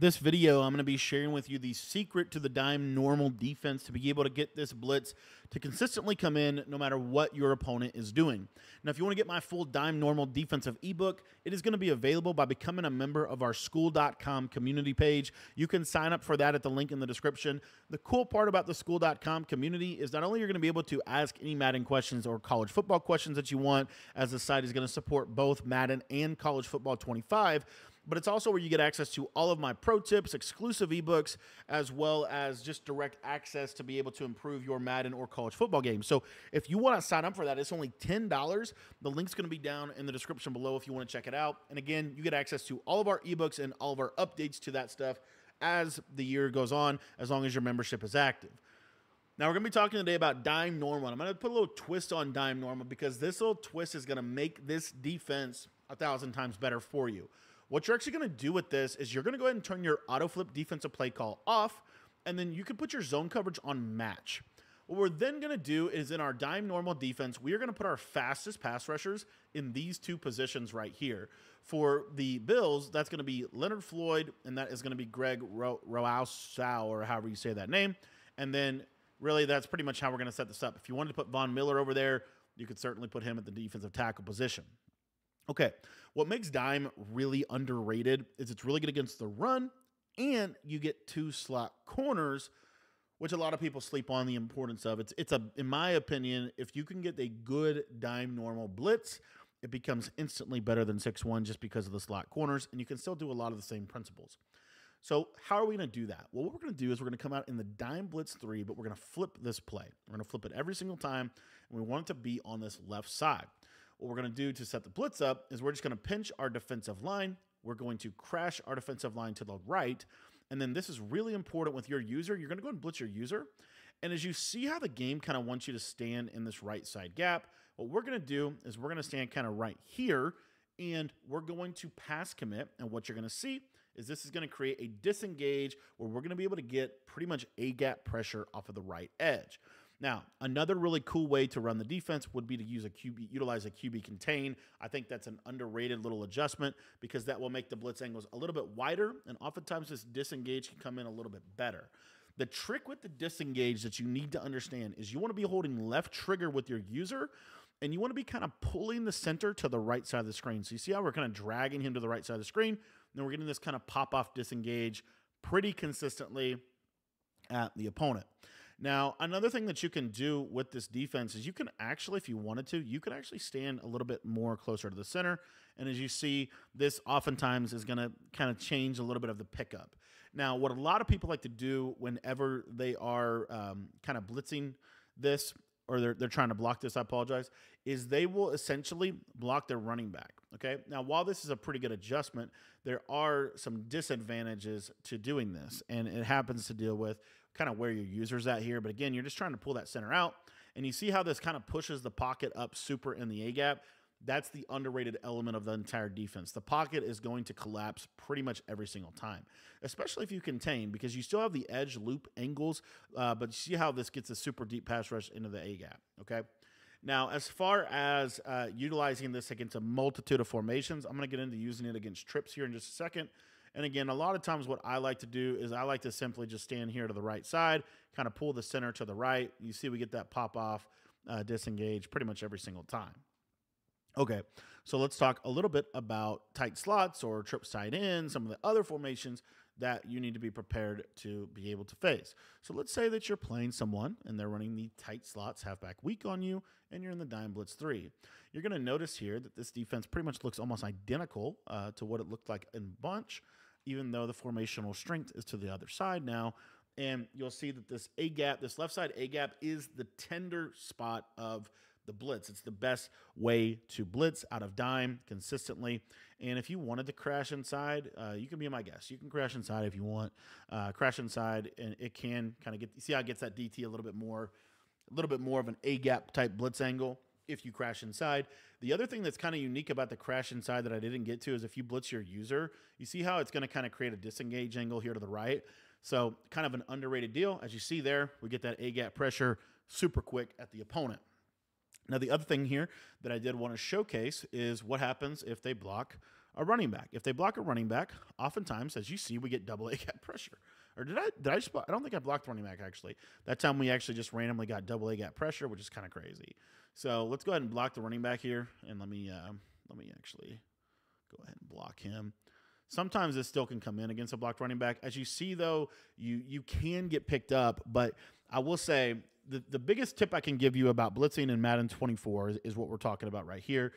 This video, I'm going to be sharing with you the secret to the dime normal defense to be able to get this blitz to consistently come in no matter what your opponent is doing. Now, if you want to get my full dime normal defensive ebook, it is going to be available by becoming a member of our skool.com community page. You can sign up for that at the link in the description. The cool part about the skool.com community is not only you're going to be able to ask any Madden questions or college football questions that you want, as the site is going to support both Madden and college football 25 but it's also where you get access to all of my pro tips, exclusive ebooks, as well as just direct access to be able to improve your Madden or college football game. So if you want to sign up for that, it's only $10. The link's going to be down in the description below if you want to check it out. And again, you get access to all of our ebooks and all of our updates to that stuff as the year goes on, as long as your membership is active. Now we're going to be talking today about dime normal. I'm going to put a little twist on dime normal because this little twist is going to make this defense a thousand times better for you. What you're actually going to do with this is you're going to go ahead and turn your auto flip defensive play call off, and then you can put your zone coverage on match. What we're then going to do is in our dime normal defense, we are going to put our fastest pass rushers in these two positions right here. For the Bills, that's going to be Leonard Floyd, and that is going to be Greg Ro- or however you say that name. And then really that's pretty much how we're going to set this up. If you wanted to put Von Miller over there, you could certainly put him at the defensive tackle position. Okay, what makes Dime really underrated is it's really good against the run, and you get two slot corners, which a lot of people sleep on the importance of. It's it's a in my opinion, if you can get a good Dime normal blitz, it becomes instantly better than six one just because of the slot corners, and you can still do a lot of the same principles. So how are we going to do that? Well, what we're going to do is we're going to come out in the dime blitz three, but we're going to flip this play. We're going to flip it every single time, and we want it to be on this left side. What we're going to do to set the blitz up is we're just going to pinch our defensive line. We're going to crash our defensive line to the right. And then this is really important with your user. You're going to go and blitz your user. And as you see how the game kind of wants you to stand in this right side gap, what we're going to do is we're going to stand kind of right here and we're going to pass commit. And what you're going to see is this is going to create a disengage where we're going to be able to get pretty much a gap pressure off of the right edge. Now, another really cool way to run the defense would be to use a QB, utilize a QB contain. I think that's an underrated little adjustment because that will make the blitz angles a little bit wider, and oftentimes this disengage can come in a little bit better. The trick with the disengage that you need to understand is you want to be holding left trigger with your user, and you want to be kind of pulling the center to the right side of the screen. So you see how we're kind of dragging him to the right side of the screen, and then we're getting this kind of pop off disengage pretty consistently at the opponent. Now, another thing that you can do with this defense is you can actually, if you wanted to, you could actually stand a little bit more closer to the center. And as you see, this oftentimes is going to kind of change a little bit of the pickup. Now, what a lot of people like to do whenever they are um, kind of blitzing this or they're, they're trying to block this, I apologize, is they will essentially block their running back. Okay. Now, while this is a pretty good adjustment, there are some disadvantages to doing this, and it happens to deal with kind of where your user's at here. But again, you're just trying to pull that center out. And you see how this kind of pushes the pocket up super in the A gap. That's the underrated element of the entire defense. The pocket is going to collapse pretty much every single time, especially if you contain, because you still have the edge loop angles. Uh, but see how this gets a super deep pass rush into the A gap. Okay. Now, as far as uh, utilizing this against a multitude of formations, I'm going to get into using it against trips here in just a second. And again, a lot of times what I like to do is I like to simply just stand here to the right side, kind of pull the center to the right. You see we get that pop off, uh, disengage pretty much every single time. Okay, so let's talk a little bit about tight slots or trip side in, some of the other formations that you need to be prepared to be able to face. So let's say that you're playing someone and they're running the tight slots halfback weak on you, and you're in the dime blitz three. You're going to notice here that this defense pretty much looks almost identical uh, to what it looked like in bunch even though the formational strength is to the other side now. And you'll see that this A gap, this left side A gap, is the tender spot of the blitz. It's the best way to blitz out of dime consistently. And if you wanted to crash inside, uh, you can be my guest. You can crash inside if you want. Uh, crash inside, and it can kind of get. See how it gets that DT a little bit more, a little bit more of an A gap type blitz angle if you crash inside. The other thing that's kind of unique about the crash inside that I didn't get to is if you blitz your user, you see how it's going to kind of create a disengage angle here to the right. So kind of an underrated deal. As you see there, we get that A gap pressure super quick at the opponent. Now, the other thing here that I did want to showcase is what happens if they block a running back. If they block a running back, oftentimes, as you see, we get double A gap pressure. Or did I? Did I just? I don't think I blocked running back actually. That time we actually just randomly got double A gap pressure, which is kind of crazy. So let's go ahead and block the running back here, and let me uh, let me actually go ahead and block him. Sometimes this still can come in against a blocked running back. As you see, though, you you can get picked up, but I will say the, the biggest tip I can give you about blitzing in Madden 24 is, is what we're talking about right here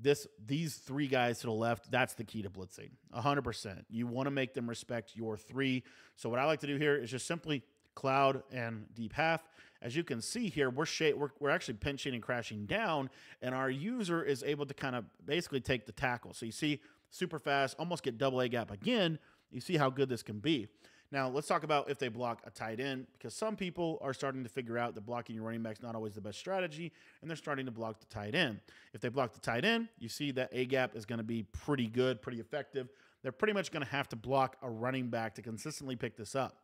this these three guys to the left that's the key to blitzing 100% you want to make them respect your three so what i like to do here is just simply cloud and deep half as you can see here we're sh- we're, we're actually pinching and crashing down and our user is able to kind of basically take the tackle so you see super fast almost get double a gap again you see how good this can be now, let's talk about if they block a tight end, because some people are starting to figure out that blocking your running back is not always the best strategy, and they're starting to block the tight end. If they block the tight end, you see that A gap is going to be pretty good, pretty effective. They're pretty much going to have to block a running back to consistently pick this up.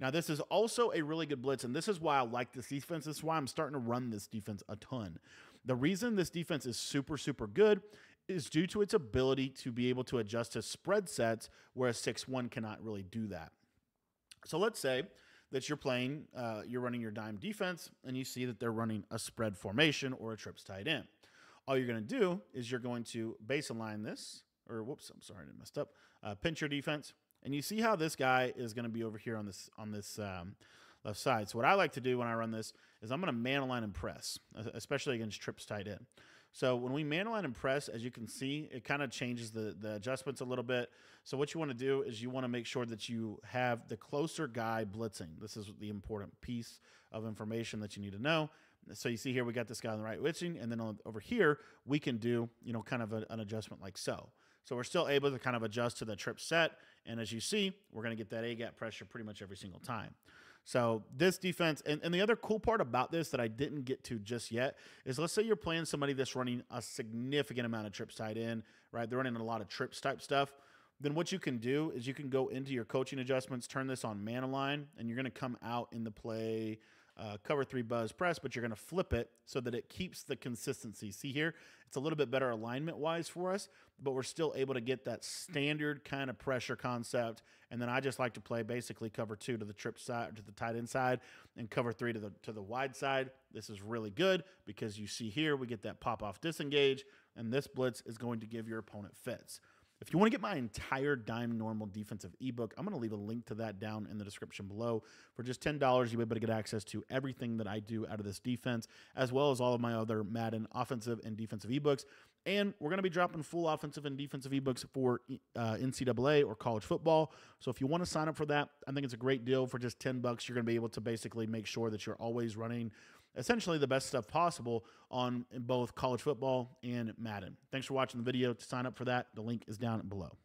Now, this is also a really good blitz, and this is why I like this defense. This is why I'm starting to run this defense a ton. The reason this defense is super, super good is due to its ability to be able to adjust to spread sets, where a 6 1 cannot really do that. So let's say that you're playing, uh, you're running your dime defense, and you see that they're running a spread formation or a trips tight end. All you're going to do is you're going to base align this, or whoops, I'm sorry, I messed up. Uh, pinch your defense, and you see how this guy is going to be over here on this on this um, left side. So what I like to do when I run this is I'm going to man align and press, especially against trips tight end. So when we man align and press, as you can see, it kind of changes the, the adjustments a little bit. So what you want to do is you want to make sure that you have the closer guy blitzing. This is the important piece of information that you need to know. So you see here, we got this guy on the right blitzing, and then over here, we can do, you know, kind of a, an adjustment like so. So we're still able to kind of adjust to the trip set. And as you see, we're going to get that A-gap pressure pretty much every single time. So this defense, and, and the other cool part about this that I didn't get to just yet is let's say you're playing somebody that's running a significant amount of trips tight end, right? They're running a lot of trips type stuff. Then what you can do is you can go into your coaching adjustments, turn this on man align, and you're going to come out in the play uh, cover three buzz press, but you're going to flip it so that it keeps the consistency. See here, it's a little bit better alignment wise for us, but we're still able to get that standard kind of pressure concept. And then I just like to play basically cover two to the trip side, to the tight end side, and cover three to the to the wide side. This is really good because you see here we get that pop off disengage, and this blitz is going to give your opponent fits. If you want to get my entire dime normal defensive ebook, I'm going to leave a link to that down in the description below. For just $10, you'll be able to get access to everything that I do out of this defense, as well as all of my other Madden offensive and defensive ebooks. And we're going to be dropping full offensive and defensive ebooks for uh, NCAA or college football. So if you want to sign up for that, I think it's a great deal. For just 10 bucks, you're going to be able to basically make sure that you're always running essentially the best stuff possible on both college football and Madden. Thanks for watching the video. To sign up for that, the link is down below.